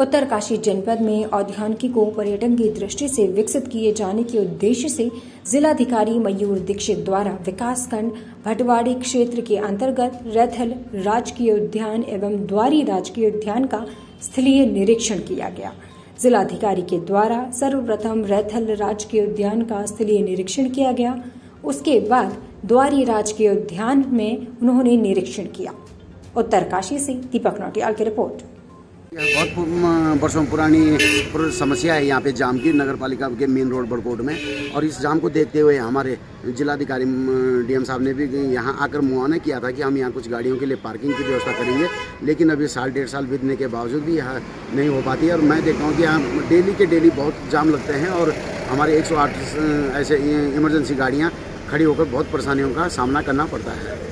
उत्तरकाशी जनपद में औद्यानिकी को पर्यटन की दृष्टि से विकसित किए जाने के उद्देश्य से जिलाधिकारी मयूर दीक्षित द्वारा विकासखंड भटवाड़ी क्षेत्र के अंतर्गत रैथल राजकीय उद्यान एवं द्वारी राजकीय उद्यान का स्थलीय निरीक्षण किया गया। जिलाधिकारी के द्वारा सर्वप्रथम रैथल राजकीय उद्यान का स्थलीय निरीक्षण किया गया। उसके बाद द्वारी राजकीय उद्यान में उन्होंने निरीक्षण किया। उत्तरकाशी से दीपक नौटियाल की रिपोर्ट। बहुत वर्षों पुरानी समस्या है यहाँ पे जाम की नगर पालिका के मेन रोड बड़कोट में। और इस जाम को देखते हुए हमारे जिलाधिकारी डीएम साहब ने भी यहाँ आकर मुआना किया था कि हम यहाँ कुछ गाड़ियों के लिए पार्किंग की व्यवस्था करेंगे। लेकिन अभी साल, डेढ़ साल बीतने के बावजूद भी यहाँ नहीं हो पाती और मैं देखता हूँ कि यहाँ डेली के डेली बहुत जाम लगते हैं और हमारे एक सौ आठ ऐसे इमरजेंसी गाड़ियाँ खड़ी होकर बहुत परेशानियों का सामना करना पड़ता है।